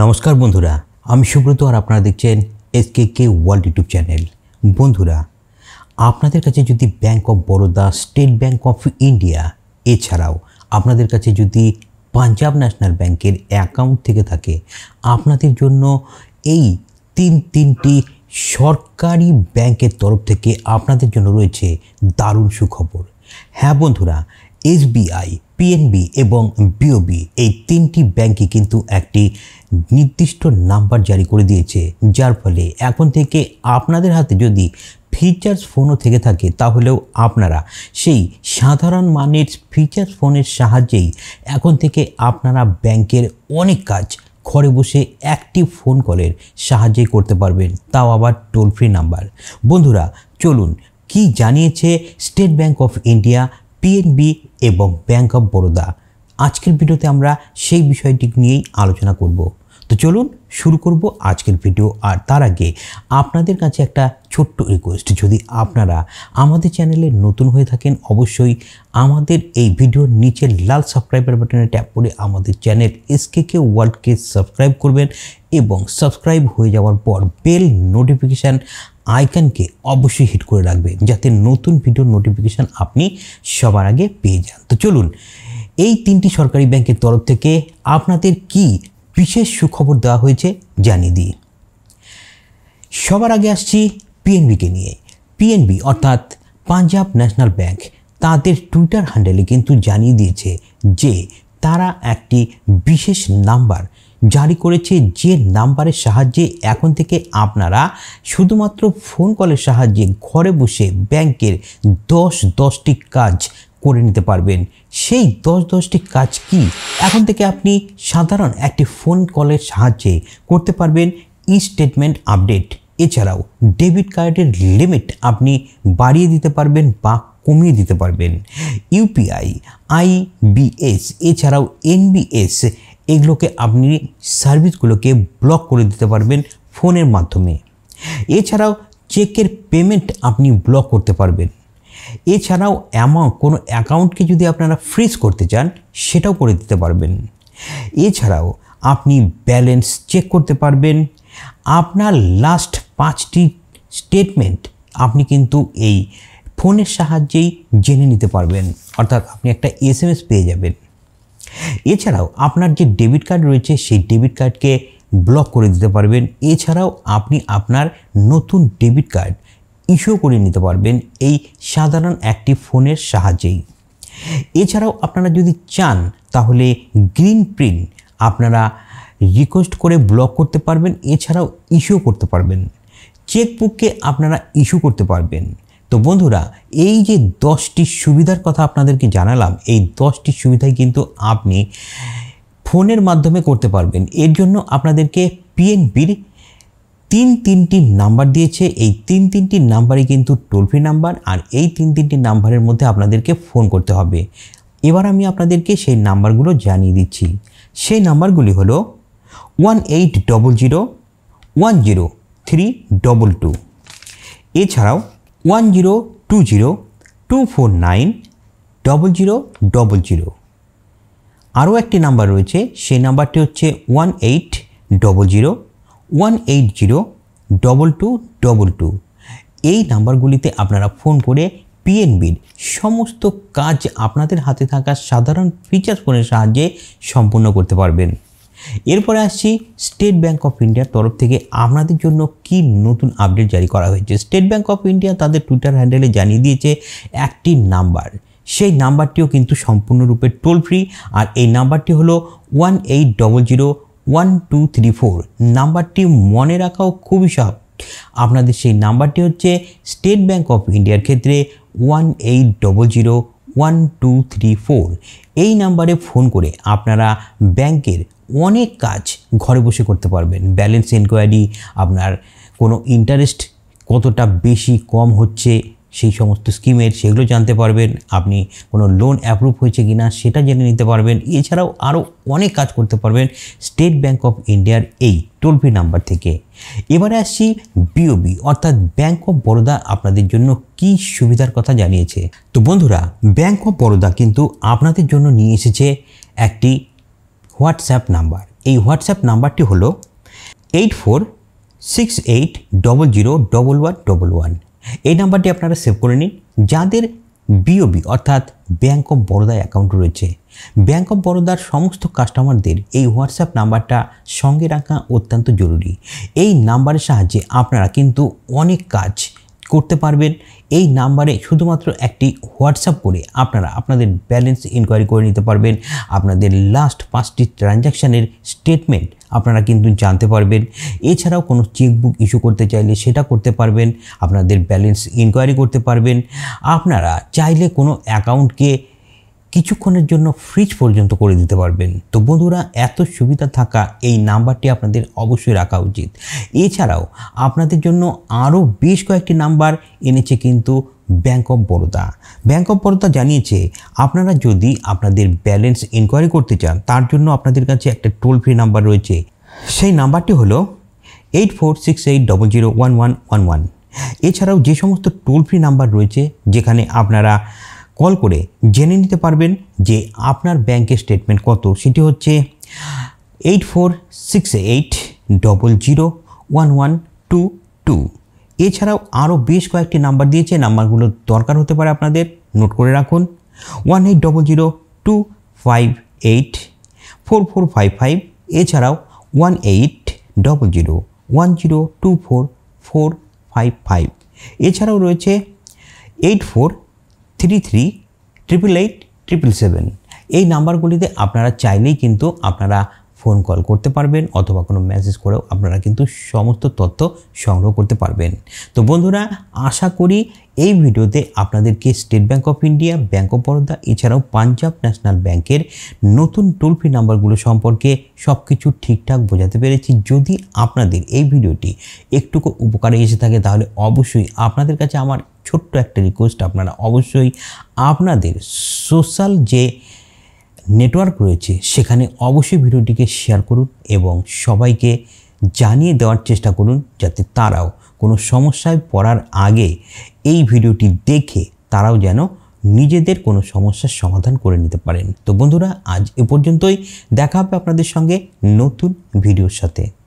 নমস্কার বন্ধুরা, আমি সুব্রত আর আপনারা দেখছেন এসকে কে ওয়ার্ল্ড ইউটিউব চ্যানেল। বন্ধুরা, আপনাদের কাছে যদি bank of Baroda state bank of India এছাড়াও আপনাদের কাছে যদি পাঞ্জাব ন্যাশনাল ব্যাংকের অ্যাকাউন্ট থেকে থাকে, আপনাদের জন্য এই তিন তিনটি সরকারি ব্যাংকের তরফ থেকে আপনাদের জন্য রয়েছে দারুণ সুখবর। হ্যাঁ বন্ধুরা এসবিআই পিএনবি এবং বিওবি এই তিনটি ব্যাংকই কিন্তু একটি নির্দিষ্ট নাম্বার জারি করে দিয়েছে। যার ফলে এখন থেকে আপনাদের হাতে যদি ফিচার্স ফোনও থেকে থাকে, তাহলেও আপনারা সেই সাধারণ মানের ফিচার্স ফোনের সাহায্যেই এখন থেকে আপনারা ব্যাংকের অনেক কাজ ঘরে বসে একটি ফোন কলের সাহায্যে করতে পারবেন। তাও আবার টোল ফ্রি নাম্বার বন্ধুরা, চলুন কি জানিয়েছে state bank of India PNB এবং ব্যাংক অফ বরোদা আজকের ভিডিওতে আমরা সেই বিষয়টি নিয়েই আলোচনা করব। তো চলুন শুরু করব আজকের ভিডিও। আর তার আগে আপনাদের কাছে একটা ছোট্ট রিকোয়েস্ট যদি আপনারা আমাদের চ্যানেলে নতুন হয়ে থাকেন, অবশ্যই আমাদের এই ভিডিওর নিচে লাল সাবস্ক্রাইবার বাটনে ট্যাপ করে আমাদের চ্যানেল এসকে কে ওয়ার্ল্ডকে সাবস্ক্রাইব করবেন এবং সাবস্ক্রাইব হয়ে যাওয়ার পর বেল নোটিফিকেশান আইকনকে অবশ্যই হিট করে রাখবেন যাতে নতুন ভিডিওর নোটিফিকেশান আপনি সবার আগে পেয়ে যান। তো চলুন, এই তিনটি সরকারি ব্যাংকের তরফ থেকে আপনাদের কি বিশেষ সুখবর দেওয়া হয়েছে জানিয়ে দিই। সবার আগে আসছি পিএনবিকে নিয়ে। পিএনবি অর্থাৎ পাঞ্জাব ন্যাশনাল ব্যাংক তাদের টুইটার হ্যান্ডেলে কিন্তু জানিয়ে দিয়েছে যে তারা একটি বিশেষ নাম্বার জারি করেছে যে নাম্বারের সাহায্যে এখন থেকে আপনারা শুধুমাত্র ফোন কলের সাহায্যে ঘরে বসে ব্যাংকের দশ দশটি কাজ করে নিতে পারবেন। সেই দশ দশটি কাজ কি? এখন থেকে আপনি সাধারণ একটি ফোন কলের সাহায্যে করতে পারবেন ই স্টেটমেন্ট আপডেট এছাড়াও ডেবিট কার্ডের লিমিট আপনি বাড়িয়ে দিতে পারবেন বা কমিয়ে দিতে পারবেন। ইউপিআই আইবিএস এছাড়াও এনবিএস এগুলোকে আপনি সার্ভিসগুলোকে ব্লক করে দিতে পারবেন ফোনের মাধ্যমে। এছাড়াও চেকের পেমেন্ট আপনি ব্লক করতে পারবেন। এছাড়াও অ্যামাউন্ট কোনো অ্যাকাউন্টকে যদি আপনারা ফ্রিজ করতে চান, সেটাও করে দিতে পারবেন। এছাড়াও আপনি ব্যালেন্স চেক করতে পারবেন। আপনার লাস্ট পাঁচটি স্টেটমেন্ট আপনি কিন্তু এই ফোনের সাহায্যেই জেনে নিতে পারবেন। অর্থাৎ আপনি একটা এস পেয়ে যাবেন। এছাড়াও আপনার যে ডেবিট কার্ড রয়েছে, সেই ডেবিট কার্ডকে ব্লক করে দিতে পারবেন। এছাড়াও আপনি আপনার নতুন ডেবিট কার্ড ইস্যু করে নিতে পারবেন এই সাধারণ একটি ফোনের সাহায্যেই। এছাড়াও আপনারা যদি চান, তাহলে গ্রিন প্রিন্ট আপনারা রিকোয়েস্ট করে ব্লক করতে পারবেন, এছাড়াও ইস্যু করতে পারবেন। চেকবুককে আপনারা ইস্যু করতে পারবেন। তো বন্ধুরা, এই যে দশটি সুবিধার কথা আপনাদেরকে জানালাম, এই দশটি সুবিধাই কিন্তু আপনি ফোনের মাধ্যমে করতে পারবেন। এর জন্য আপনাদেরকে পিএনবির তিন তিনটি নাম্বার দিয়েছে। এই তিন তিনটি নাম্বারই কিন্তু টোল ফ্রি নাম্বার আর এই তিন তিনটি নাম্বারের মধ্যে আপনাদেরকে ফোন করতে হবে। এবার আমি আপনাদেরকে সেই নাম্বারগুলো জানিয়ে দিচ্ছি। সেই নাম্বারগুলি হলো one eight double zero one zero three double two এছাড়াও one zero two zero two four nine double zero double zero আরও একটি নাম্বার রয়েছে, সেই নাম্বারটি হচ্ছে one eight double zero one eight zero double two double two এই নাম্বারগুলিতে আপনারা ফোন করে পিএনবির সমস্ত কাজ আপনাদের হাতে থাকা সাধারণ ফিচার ফোনের সাহায্যে সম্পূর্ণ করতে পারবেন। এরপরে আসছি স্টেট ব্যাঙ্ক অফ ইন্ডিয়ার তরফ থেকে আপনাদের জন্য কি নতুন আপডেট জারি করা হয়েছে? State bank of India Twitter Twitter হ্যান্ডেলে জানিয়ে দিয়েছে একটি নাম্বার সেই নাম্বারটিও কিন্তু সম্পূর্ণরূপে টোল ফ্রি আর এই নাম্বারটি হলো one eight double zero one two three four নাম্বারটি মনে রাখাও খুবই সহজ। আপনাদের সেই নাম্বারটি হচ্ছে স্টেট ব্যাঙ্ক অফ ইন্ডিয়ার ক্ষেত্রে one eight double zero one two three four এই নাম্বারে ফোন করে আপনারা ব্যাংকের অনেক কাজ ঘরে বসে করতে পারবেন। ব্যালেন্স এনকোয়ারি আপনার কোনো ইন্টারেস্ট কতটা বেশি কম হচ্ছে, সেই সমস্ত স্কিমের সেগুলো জানতে পারবেন। আপনি কোনো লোন অ্যাপ্রুভ হয়েছে কি না সেটা জেনে নিতে পারবেন। এছাড়াও আরও অনেক কাজ করতে পারবেন স্টেট ব্যাঙ্ক অফ ইন্ডিয়ার এই টোল ফ্রি নাম্বার থেকে। এবারে আসছি বিওবি অর্থাৎ ব্যাঙ্ক অফ বরোদা আপনাদের জন্য কি সুবিধার কথা জানিয়েছে। তো বন্ধুরা ব্যাঙ্ক অফ বরোদা কিন্তু আপনাদের জন্য নিয়ে এসেছে একটি হোয়াটসঅ্যাপ নাম্বার। এই হোয়াটসঅ্যাপ নাম্বারটি হলো eight four six eight double zero double one double one এই নাম্বারটি আপনারা সেভ করে নিন। যাদের বিওবি অর্থাৎ ব্যাঙ্ক অফ বরোদা অ্যাকাউন্ট রয়েছে ব্যাঙ্ক অফ বরোদার সমস্ত কাস্টমারদের এই হোয়াটসঅ্যাপ নাম্বারটা সঙ্গে রাখা অত্যন্ত জরুরি। এই নাম্বারের সাহায্যে আপনারা কিন্তু অনেক কাজ করতে পারবেন। এই নাম্বারে শুধুমাত্র একটি হোয়াটসঅ্যাপ করে আপনারা আপনাদের ব্যালেন্স ইনকোয়ারি করে নিতে পারবেন। আপনাদের লাস্ট পাঁচটি ট্রানজ্যাকশানের স্টেটমেন্ট আপনারা কিন্তু জানতে পারবেন। এছাড়াও কোনো চেকবুক ইস্যু করতে চাইলে সেটা করতে পারবেন। আপনাদের ব্যালেন্স ইনকোয়ারি করতে পারবেন। আপনারা চাইলে কোনো অ্যাকাউন্টকে কিছুক্ষণের জন্য ফ্রিজ পর্যন্ত করে দিতে পারবেন। তো বন্ধুরা, এত সুবিধা থাকা এই নাম্বারটি আপনাদের অবশ্যই রাখা উচিত। এছাড়াও, আপনাদের জন্য আরও বেশ কয়েকটি নাম্বার এনেছে কিন্তু bank of Baroda bank of Baroda জানিয়েছে, আপনারা যদি আপনাদের ব্যালেন্স ইনকোয়ারি করতে চান, তার জন্য আপনাদের কাছে একটা টোল ফ্রি নাম্বার রয়েছে। সেই নাম্বারটি হলো eight four six eight double zero one one one one এছাড়াও যে সমস্ত টোল ফ্রি নাম্বার রয়েছে, যেখানে আপনারা কল করে জেনে নিতে পারবেন যে আপনার ব্যাংকের স্টেটমেন্ট কত। সেটি হচ্ছে eight four six eight double zero one one two two এছাড়াও আরও বেশ কয়েকটি নাম্বার দিয়েছে। নাম্বারগুলো দরকার হতে পারে আপনাদের। নোট করে রাখুন। One eight double zero two five eight four four five five এছাড়াও one eight double zero one zero two four four five five এছাড়াও রয়েছে eight four three three triple eight triple seven এই নাম্বারগুলিতে আপনারা চাইলেই কিন্তু আপনারা ফোন কল করতে পারবেন অথবা কোনো মেসেজ করেও আপনারা কিন্তু সমস্ত তথ্য সংগ্রহ করতে পারবেন। তো বন্ধুরা, আশা করি এই ভিডিওতে আপনাদেরকে state bank of India bank of Baroda এছাড়াও পাঞ্জাব ন্যাশনাল ব্যাংকের নতুন টোল ফ্রি নাম্বারগুলো সম্পর্কে সব কিছু ঠিকঠাক বোঝাতে পেরেছি। যদি আপনাদের এই ভিডিওটি একটুকু উপকারে এসে থাকে, তাহলে অবশ্যই আপনাদের কাছে আমার ছোট্ট একটা রিকোয়েস্ট আপনারা অবশ্যই আপনাদের সোশ্যাল যে নেটওয়ার্ক রয়েছে, সেখানে অবশ্যই ভিডিওটিকে শেয়ার করুন এবং সবাইকে জানিয়ে দেওয়ার চেষ্টা করুন যাতে তারাও কোনো সমস্যায় পড়ার আগে এই ভিডিওটি দেখে তারাও যেন নিজেদের কোনো সমস্যার সমাধান করে নিতে পারেন। তো বন্ধুরা, আজ এ পর্যন্তই। দেখা হবে আপনাদের সঙ্গে নতুন ভিডিওর সাথে।